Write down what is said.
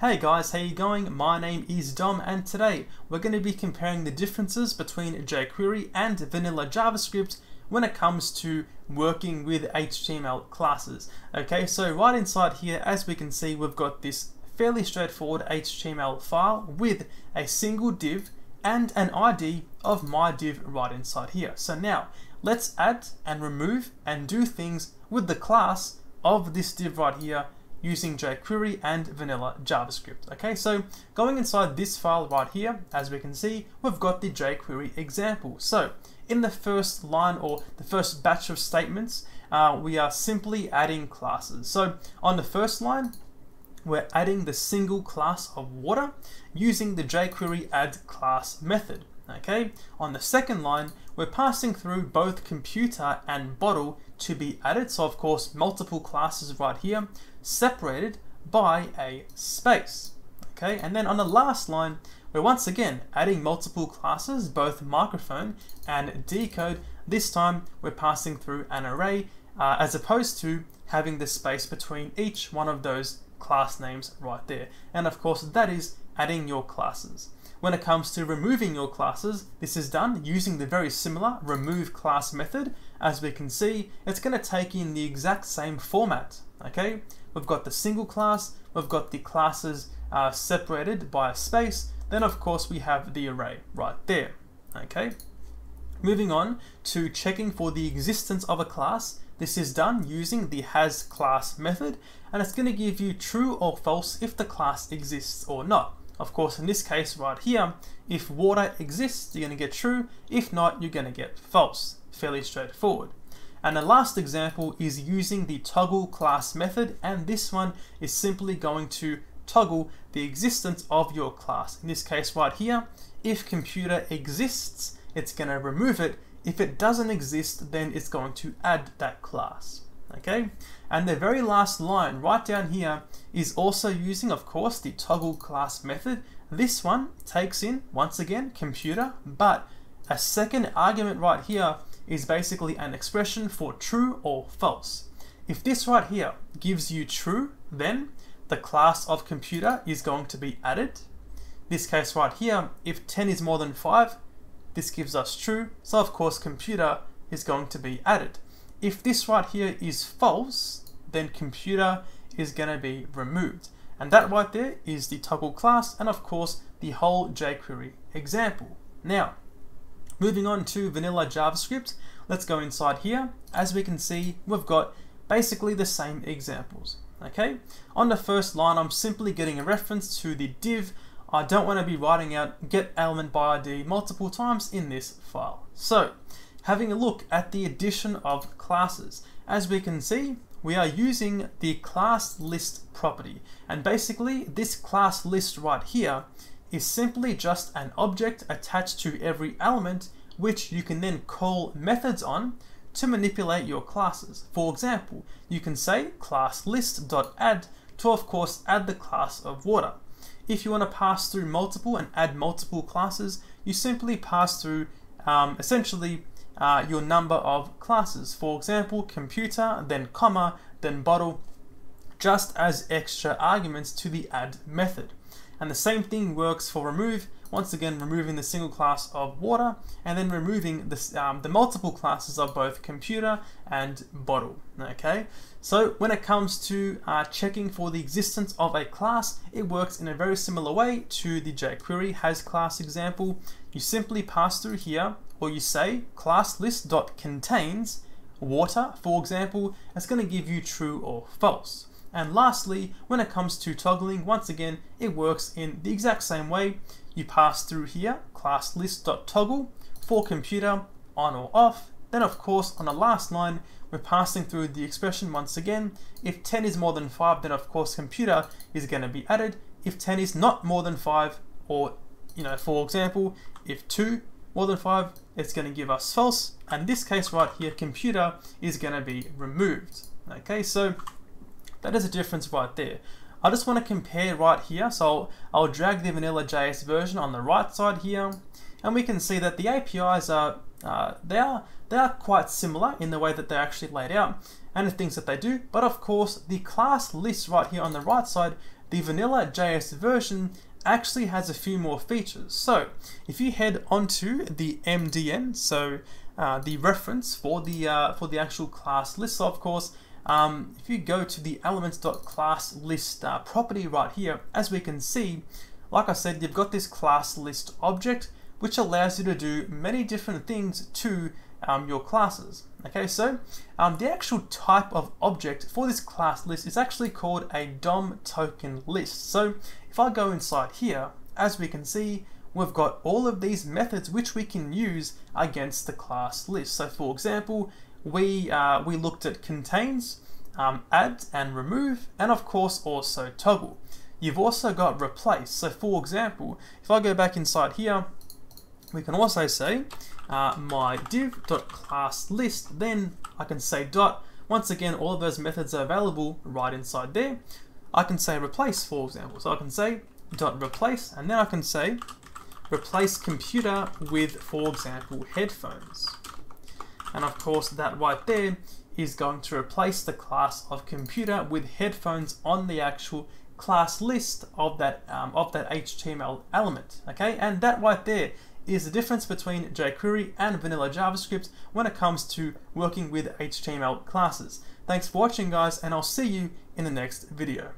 Hey guys, how you going? My name is Dom and today we're going to be comparing the differences between jQuery and vanilla JavaScript when it comes to working with HTML classes. Okay, so right inside here, as we can see, we've got this fairly straightforward HTML file with a single div and an ID of my div right inside here. So now let's add and remove and do things with the class of this div right here using jQuery and vanilla JavaScript. Okay, so going inside this file right here, as we can see, we've got the jQuery example. So in the first line or the first batch of statements, uh, we are simply adding classes. So on the first line, we're adding the single class of water using the jQuery add class method. Okay, on the second line, we're passing through both computer and bottle to be added. So of course, multiple classes right here, separated by a space. Okay, and then on the last line, we're once again adding multiple classes, both microphone and dcode. This time, we're passing through an array uh, as opposed to having the space between each one of those class names right there. And of course, that is adding your classes. When it comes to removing your classes, this is done using the very similar remove class method. As we can see, it's going to take in the exact same format. Okay, we've got the single class, we've got the classes uh, separated by a space, then of course we have the array right there. Okay, moving on to checking for the existence of a class. This is done using the has class method, and it's going to give you true or false if the class exists or not. Of course, in this case right here, if water exists, you're going to get true. If not, you're going to get false. Fairly straightforward. And the last example is using the toggle class method, and this one is simply going to toggle the existence of your class. In this case right here, if computer exists, it's going to remove it. If it doesn't exist, then it's going to add that class okay? And the very last line right down here is also using, of course, the toggle class method. This one takes in, once again, computer, but a second argument right here is basically an expression for true or false. If this right here gives you true, then the class of computer is going to be added. This case right here, if 10 is more than 5, this gives us true, so of course computer is going to be added. If this right here is false, then computer is going to be removed. And that right there is the toggle class and of course the whole jQuery example. Now, moving on to vanilla JavaScript, let's go inside here. As we can see, we've got basically the same examples. Okay, on the first line, I'm simply getting a reference to the div. I don't want to be writing out get element by ID multiple times in this file. So having a look at the addition of classes. As we can see, we are using the class list property. And basically, this class list right here is simply just an object attached to every element, which you can then call methods on to manipulate your classes. For example, you can say class list.add to of course add the class of water. If you want to pass through multiple and add multiple classes, you simply pass through um, essentially uh, your number of classes. For example, computer, then comma, then bottle, just as extra arguments to the add method. And the same thing works for remove, once again removing the single class of water, and then removing the, um, the multiple classes of both computer and bottle, okay? So when it comes to uh, checking for the existence of a class, it works in a very similar way to the jQuery has class example. You simply pass through here or you say class dot contains water, for example, it's going to give you true or false. And lastly, when it comes to toggling, once again, it works in the exact same way. You pass through here, class list dot toggle for computer on or off. Then of course, on the last line, we're passing through the expression once again. If 10 is more than 5, then of course computer is going to be added. If 10 is not more than 5, or, you know, for example, if 2 more than 5, it's going to give us false. And this case right here, computer is going to be removed. Okay, so that is a difference right there. I just want to compare right here. So I'll drag the vanilla JS version on the right side here. And we can see that the APIs are, uh, they are, they are quite similar in the way that they're actually laid out and the things that they do. But of course, the class list right here on the right side, the vanilla JS version actually has a few more features. So if you head onto the MDN, so uh, the reference for the uh, for the actual class list, of course, um, if you go to the elements.class list uh, property right here, as we can see, like I said, you've got this class list object, which allows you to do many different things to um, your classes. Okay, so um, the actual type of object for this class list is actually called a DOM token list. So if I go inside here, as we can see, we've got all of these methods which we can use against the class list. So for example, we, uh, we looked at contains, um, add and remove, and of course also toggle. You've also got replace. So for example, if I go back inside here, we can also say uh, my div.class list, then I can say dot. Once again, all of those methods are available right inside there. I can say replace, for example. So I can say dot replace, and then I can say replace computer with, for example, headphones. And of course, that right there is going to replace the class of computer with headphones on the actual class list of that um, of that HTML element. Okay, and that right there is the difference between jQuery and vanilla JavaScript when it comes to working with HTML classes. Thanks for watching guys and I'll see you in the next video.